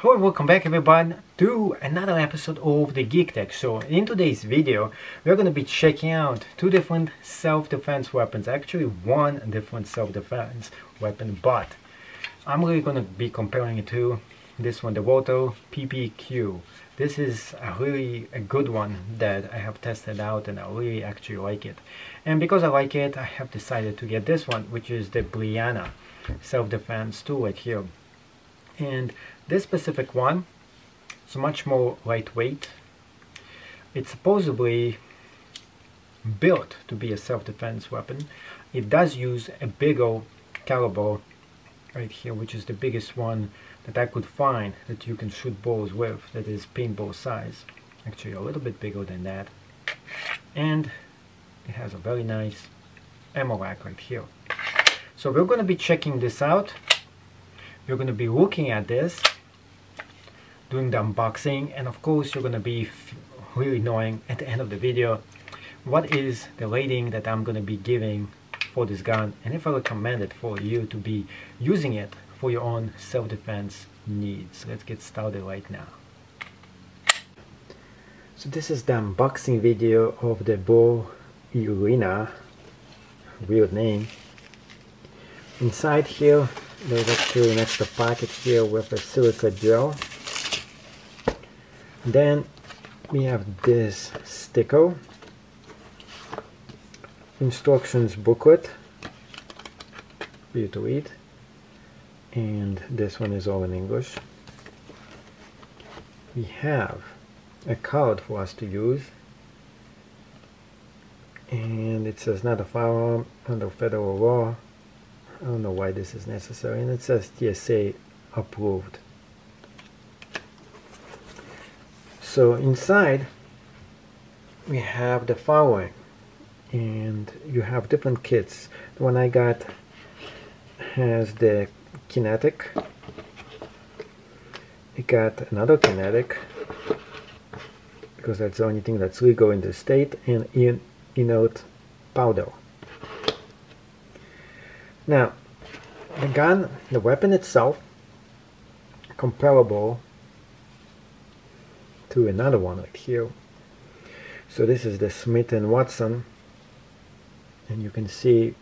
Hello and welcome back everyone to another episode of the Geek Tech Show. In today's video, we're going to be checking out two different self-defense weapons. Actually, one different self-defense weapon, but I'm really going to be comparing it to this one, the Walther PPQ. This is a really a good one that I have tested out and I really actually like it. And because I like it, I have decided to get this one, which is the Byrna self-defense tool right here. And this specific one is much more lightweight. It's supposedly built to be a self-defense weapon. It does use a big bigger caliber right here, which is the biggest one that I could find that you can shoot balls with, that is paintball size. Actually a little bit bigger than that. And it has a very nice ammo rack right here. So we're going to be checking this out. We're going to be looking at this doing the unboxing and of course you're gonna be really knowing at the end of the video what is the rating that I'm gonna be giving for this gun and if I recommend it for you to be using it for your own self-defense needs. Let's get started right now. So this is the unboxing video of the Bo Urina, weird name. Inside here there's actually an extra packet here with a silica gel then we have this sticker instructions booklet for you to read. And this one is all in English. We have a card for us to use. And it says not a firearm under federal law I don't know why this is necessary. And it says TSA approved. So inside we have the following. And you have different kits. The one I got has the kinetic. It got another kinetic because that's the only thing that's legal in the state and in inert powder now the gun the weapon itself comparable to another one right here. So this is the Smith & Wesson and you can see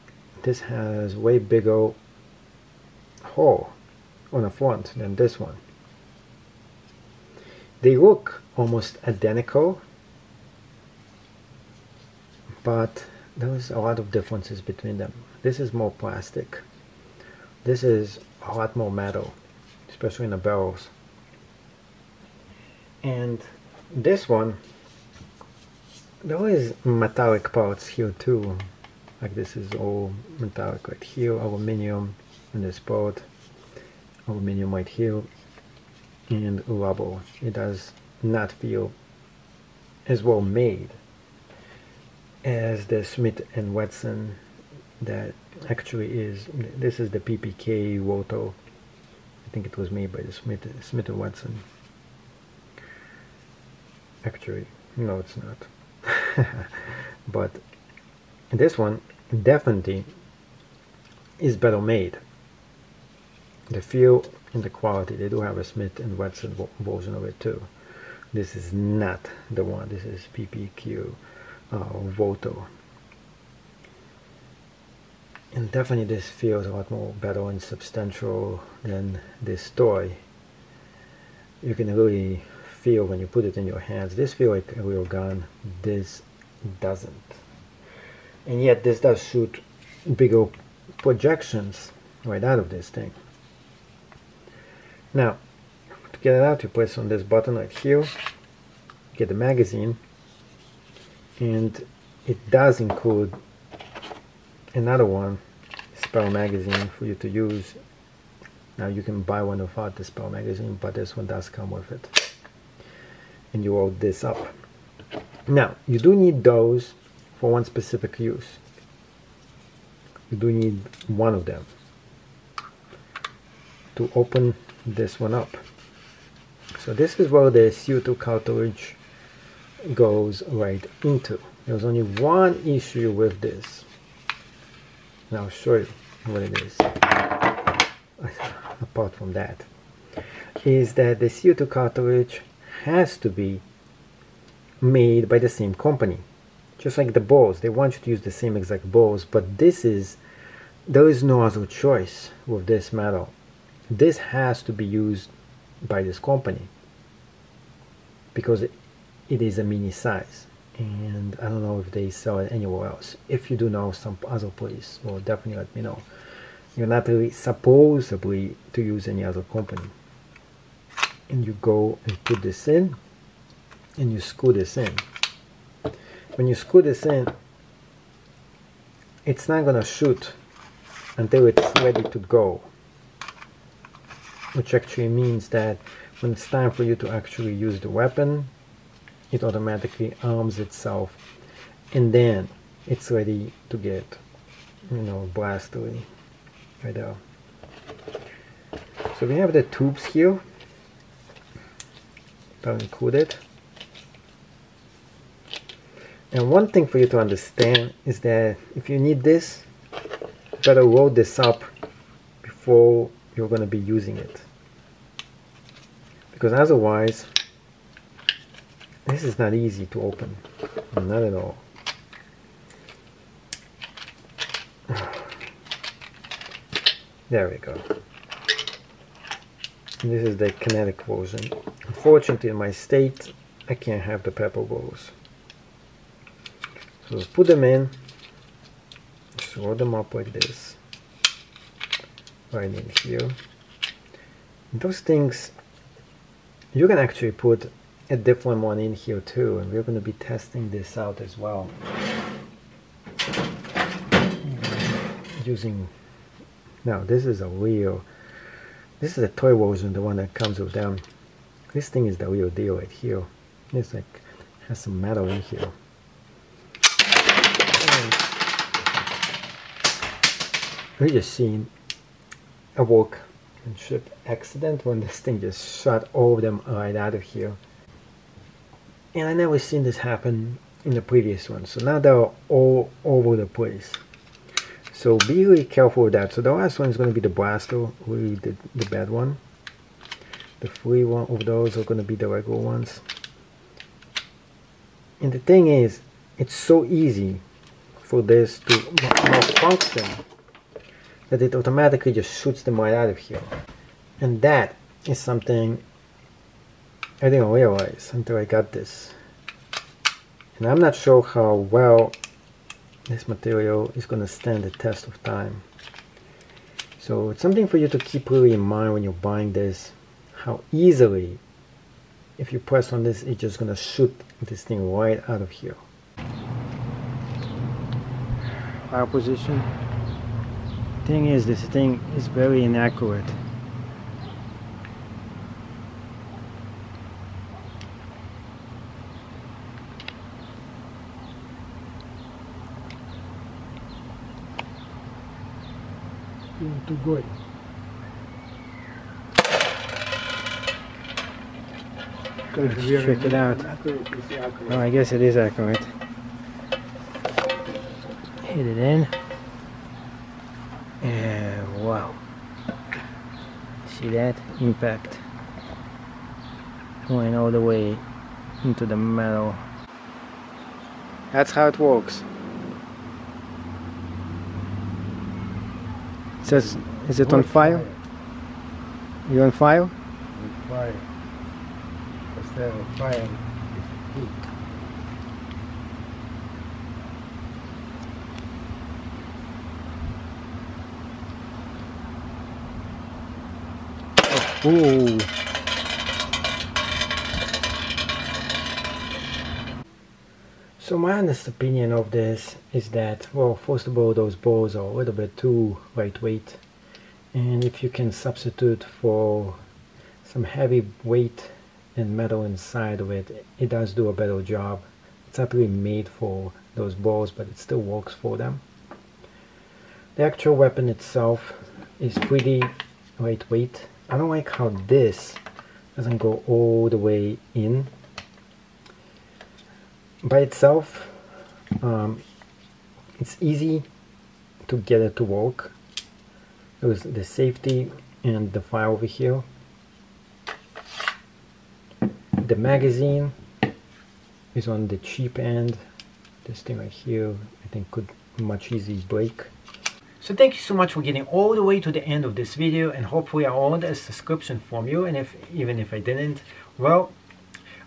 this has way bigger hole on the front than this one. They look almost identical but there's a lot of differences between them this is more plastic. This is a lot more metal especially in the barrels. And this one there is metallic parts here too. Like this is all metallic right here aluminum in this part aluminum right here and rubber it does not feel as well made as the Smith and Wesson that actually is this is the PPK Walther I think it was made by the Smith Smith and Wesson actually no it's not. But this one definitely is better made. The feel and the quality they do have a Smith and Wesson version of it too. This is not the one. This is PPQ uh, Walther and definitely this feels a lot more better and substantial than this toy you can really feel when you put it in your hands. This feels like a real gun. This doesn't. And yet this does shoot bigger projections right out of this thing. Now, to get it out, you press on this button right here, get the magazine, and it does include another one, magazine for you to use. Now you can buy one without the spell magazine, but this one does come with it and you load this up. Now, you do need those for one specific use. You do need one of them to open this one up. So this is where the CO2 cartridge goes right into. There's only one issue with this. And I'll show you what it is. Apart from that. is that the CO2 cartridge has to be made by the same company. Just like the balls, they want you to use the same exact balls, but this is, there is no other choice with this metal. This has to be used by this company because it, it is a mini size and I don't know if they sell it anywhere else. If you do know some other place, well definitely let me know. You're not really supposedly to use any other company. And you go and put this in and you screw this in. When you screw this in, it's not gonna shoot until it's ready to go. Which actually means that when it's time for you to actually use the weapon, it automatically arms itself and then it's ready to get you know blasted right there so we have the tubes here that are included. And one thing for you to understand is that if you need this you better load this up before you're going to be using it. Because otherwise this is not easy to open. Not at all. There we go. This is the kinetic version. Unfortunately, in my state, I can't have the pepper balls. So put them in, roll them up like this, right in here. And those things, you can actually put a different one in here too and we're going to be testing this out as well. Using now this is a real this is a toy version the one that comes with them. This thing is the real deal right here. It's like has some metal in here. Oh. We just seen a walk and ship accident when this thing just shot all of them right out of here and I never seen this happen in the previous one so now they're all over the place. So be really careful with that. So the last one is going to be the blaster really the, the bad one. The three one of those are going to be the regular ones. And the thing is it's so easy for this to malfunction that it automatically just shoots them right out of here. And that is something I didn't realize until I got this. And I'm not sure how well this material is going to stand the test of time. So it's something for you to keep really in mind when you're buying this, how easily, if you press on this, it's just going to shoot this thing right out of here. Fire position. Thing is, this thing is very inaccurate. Too good. Let's check it out. Oh, I guess it is accurate. Hit it in. And wow. See that? Impact. Going all the way into the metal. That's how it works. It says, is it on fire? fire? You on fire? On fire. Of fire. Oh. So my honest opinion of this is that, well, first of all, those balls are a little bit too lightweight. And if you can substitute for some heavy weight and metal inside of it, it does do a better job. It's not really made for those balls, but it still works for them. The actual weapon itself is pretty lightweight. I don't like how this doesn't go all the way in by itself um, it's easy to get it to work. With the safety and the fire over here. The magazine is on the cheap end. This thing right here I think could much easy break. So thank you so much for getting all the way to the end of this video and hopefully I earned a subscription from you and if even if I didn't well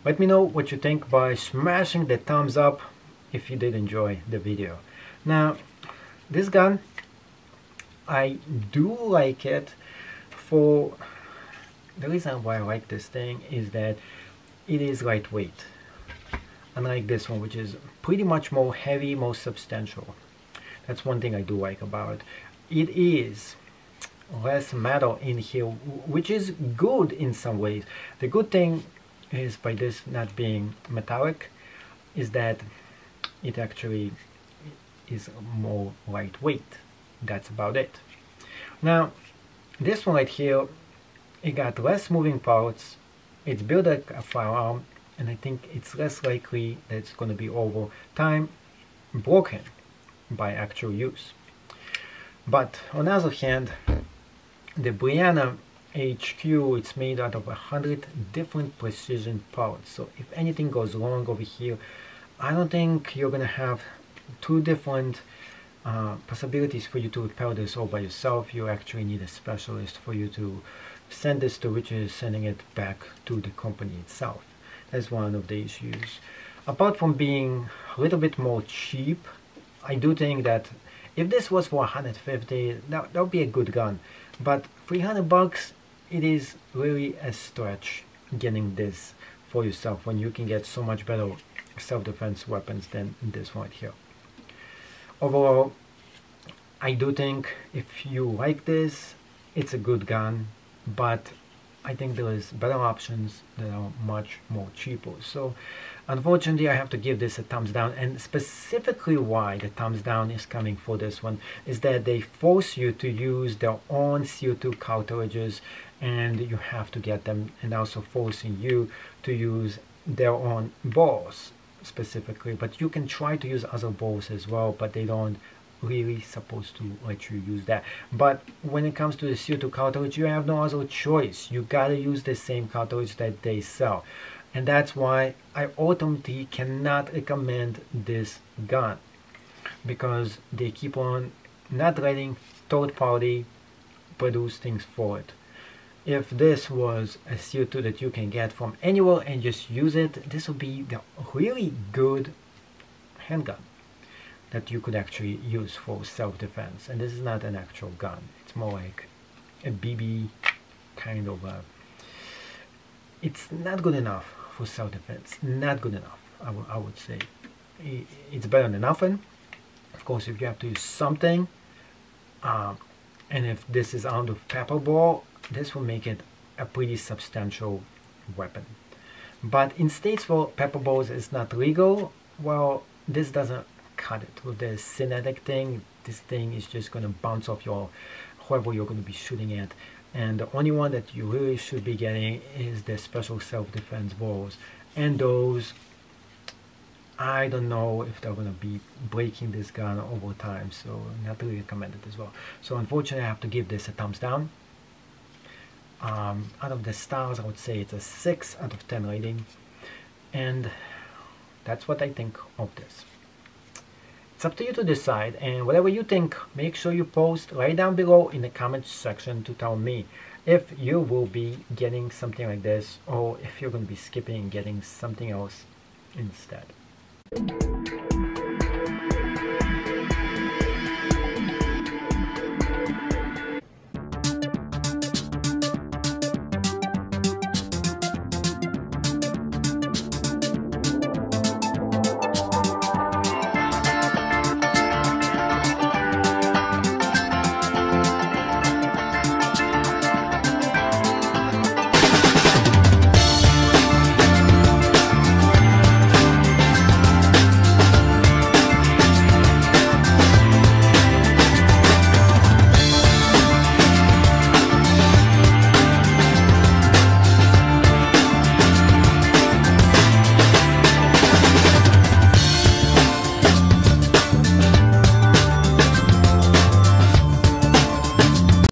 let me know what you think by smashing the thumbs up if you did enjoy the video. Now this gun I do like it for the reason why I like this thing is that it is lightweight. Unlike this one which is pretty much more heavy more substantial. That's one thing I do like about it. It is less metal in here which is good in some ways. The good thing is by this not being metallic is that it actually is more lightweight. That's about it. Now this one right here it got less moving parts. It's built like a firearm and I think it's less likely that it's going to be over time broken by actual use. But on the other hand the Byrna HQ it's made out of a hundred different precision parts so if anything goes wrong over here I don't think you're gonna have two different uh, possibilities for you to repair this all by yourself. You actually need a specialist for you to send this to which is sending it back to the company itself. That's one of the issues. Apart from being a little bit more cheap, I do think that if this was for 150, that, that would be a good gun. But 300 bucks, it is really a stretch getting this for yourself when you can get so much better self-defense weapons than this one here. Overall I do think if you like this it's a good gun but I think there is better options that are much more cheaper. So unfortunately I have to give this a thumbs down. And specifically why the thumbs down is coming for this one is that they force you to use their own CO2 cartridges and you have to get them and also forcing you to use their own balls specifically. But you can try to use other balls as well but they don't really supposed to let you use that. But when it comes to the CO2 cartridge you have no other choice. You gotta use the same cartridge that they sell. And that's why I ultimately cannot recommend this gun because they keep on not letting third party produce things for it. If this was a CO2 that you can get from anywhere and just use it, this would be the really good handgun that you could actually use for self-defense. And this is not an actual gun. It's more like a BB kind of a... It's not good enough for self-defense. Not good enough, I, I would say. It's better than nothing. Of course, if you have to use something, um, and if this is out of pepper ball, this will make it a pretty substantial weapon. But in states where pepper balls is not legal, well, this doesn't cut it. With the synthetic thing, this thing is just going to bounce off your whoever you're going to be shooting at. And the only one that you really should be getting is the special self-defense balls. And those, I don't know if they're going to be breaking this gun over time, so not really recommended as well. So unfortunately, I have to give this a thumbs down um, out of the stars I would say it's a 6 out of 10 rating and that's what I think of this it's up to you to decide and whatever you think make sure you post right down below in the comments section to tell me if you will be getting something like this or if you're going to be skipping and getting something else instead